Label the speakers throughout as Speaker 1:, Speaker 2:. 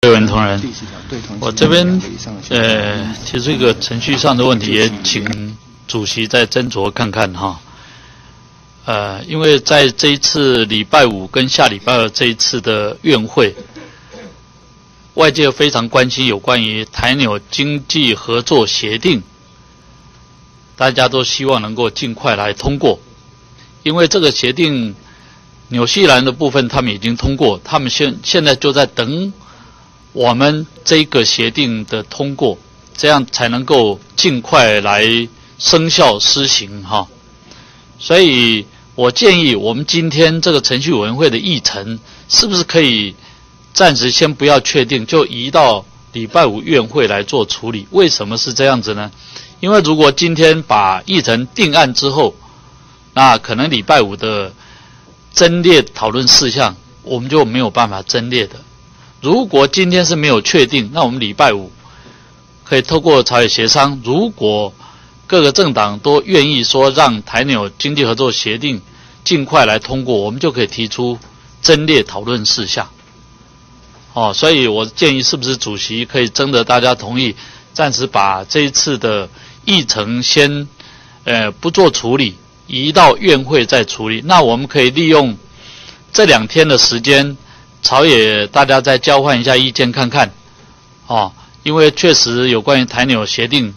Speaker 1: 各位同仁，我这边呃提出一个程序上的问题，也请主席再斟酌看看哈。呃，因为在这一次礼拜五跟下礼拜二这一次的院会，外界非常关心有关于台纽经济合作协定，大家都希望能够尽快来通过，因为这个协定纽西兰的部分他们已经通过，他们现现在就在等。我们这个协定的通过，这样才能够尽快来生效施行哈。所以我建议，我们今天这个程序委员会的议程，是不是可以暂时先不要确定，就移到礼拜五院会来做处理？为什么是这样子呢？因为如果今天把议程定案之后，那可能礼拜五的增列讨论事项，我们就没有办法增列的。如果今天是没有确定，那我们礼拜五可以透过朝野协商。如果各个政党都愿意说让台纽经济合作协定尽快来通过，我们就可以提出增列讨论事项。哦，所以我建议是不是主席可以征得大家同意，暂时把这一次的议程先呃不做处理，移到院会再处理。那我们可以利用这两天的时间。朝野大家再交换一下意见看看，哦，因为确实有关于台纽协定，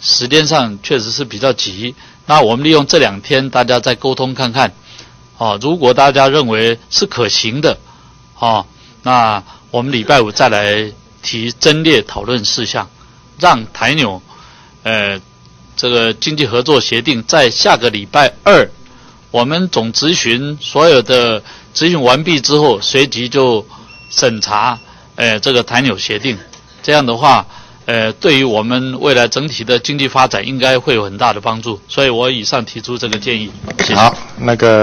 Speaker 1: 时间上确实是比较急。那我们利用这两天，大家再沟通看看，哦，如果大家认为是可行的，哦，那我们礼拜五再来提增列讨论事项，让台纽，呃，这个经济合作协定在下个礼拜二，我们总咨询所有的。咨询完毕之后，随即就审查，呃，这个台纽协定。这样的话，呃，对于我们未来整体的经济发展，应该会有很大的帮助。所以我以上提出这个建议。
Speaker 2: 好，那个。